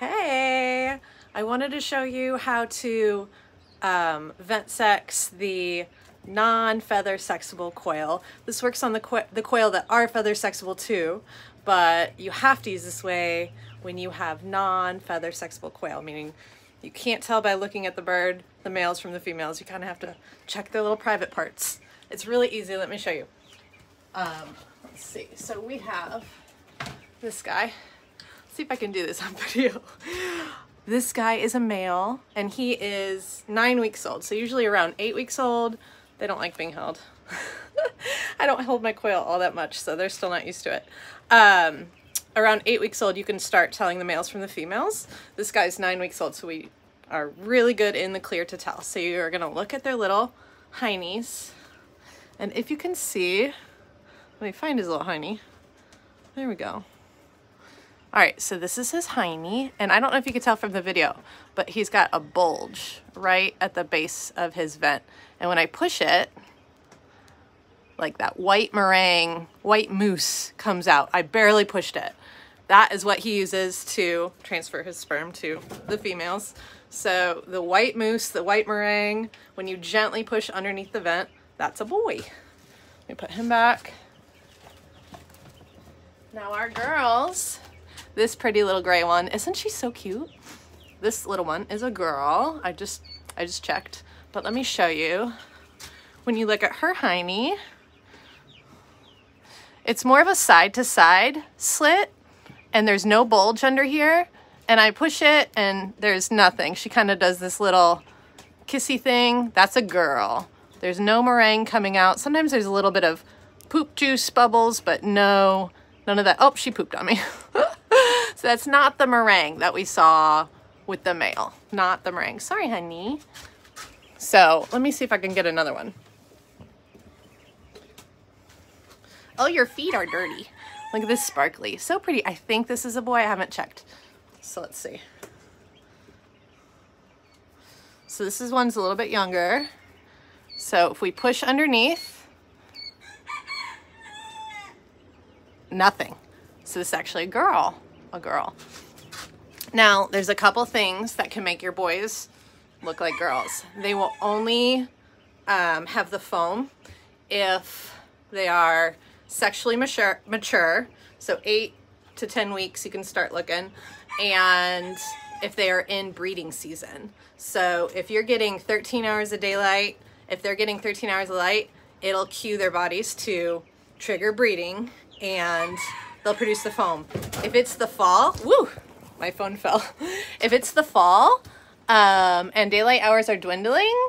Hey, I wanted to show you how to um, vent sex the non-feather sexable quail. This works on the, qu the quail that are feather sexable too, but you have to use this way when you have non-feather sexable quail, meaning you can't tell by looking at the bird, the males from the females. You kind of have to check their little private parts. It's really easy. Let me show you. Um, let's see. So we have this guy see if I can do this on video. This guy is a male and he is nine weeks old. So usually around eight weeks old, they don't like being held. I don't hold my quail all that much, so they're still not used to it. Um, around eight weeks old, you can start telling the males from the females. This guy's nine weeks old, so we are really good in the clear to tell. So you're gonna look at their little heinies. And if you can see, let me find his little hiney. There we go. All right, so this is his hiney, and I don't know if you can tell from the video, but he's got a bulge right at the base of his vent. And when I push it, like that white meringue, white mousse comes out. I barely pushed it. That is what he uses to transfer his sperm to the females. So the white mousse, the white meringue, when you gently push underneath the vent, that's a boy. Let me put him back. Now our girls, this pretty little gray one, isn't she so cute? This little one is a girl. I just, I just checked, but let me show you. When you look at her hiney, it's more of a side to side slit and there's no bulge under here. And I push it and there's nothing. She kind of does this little kissy thing. That's a girl. There's no meringue coming out. Sometimes there's a little bit of poop juice bubbles, but no, none of that. Oh, she pooped on me. So that's not the meringue that we saw with the male. Not the meringue. Sorry, honey. So let me see if I can get another one. Oh, your feet are dirty. Look at this sparkly. So pretty. I think this is a boy. I haven't checked. So let's see. So this is one's a little bit younger. So if we push underneath, nothing. So this is actually a girl a girl. Now, there's a couple things that can make your boys look like girls. They will only um, have the foam if they are sexually mature, mature, so eight to 10 weeks you can start looking, and if they are in breeding season. So if you're getting 13 hours of daylight, if they're getting 13 hours of light, it'll cue their bodies to trigger breeding and they'll produce the foam. If it's the fall, woo, my phone fell. If it's the fall um, and daylight hours are dwindling,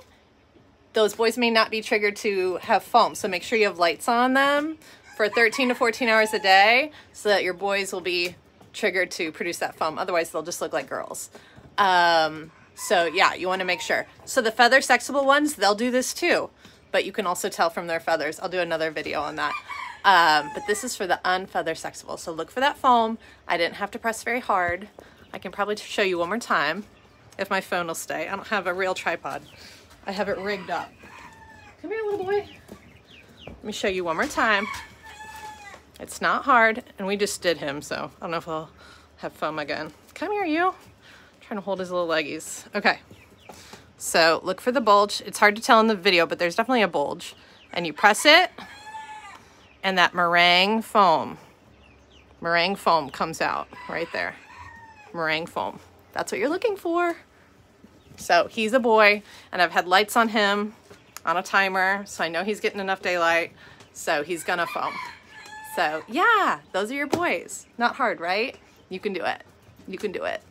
those boys may not be triggered to have foam. So make sure you have lights on them for 13 to 14 hours a day so that your boys will be triggered to produce that foam. Otherwise, they'll just look like girls. Um, so yeah, you want to make sure. So the feather sexable ones, they'll do this too, but you can also tell from their feathers. I'll do another video on that. Um, but this is for the unfeather sexable. So look for that foam. I didn't have to press very hard. I can probably show you one more time if my phone will stay. I don't have a real tripod. I have it rigged up. Come here, little boy. Let me show you one more time. It's not hard, and we just did him, so I don't know if I'll have foam again. Come here, you. I'm trying to hold his little leggies. Okay. So look for the bulge. It's hard to tell in the video, but there's definitely a bulge. And you press it, and that meringue foam, meringue foam comes out right there. Meringue foam. That's what you're looking for. So he's a boy and I've had lights on him on a timer. So I know he's getting enough daylight. So he's gonna foam. So yeah, those are your boys. Not hard, right? You can do it. You can do it.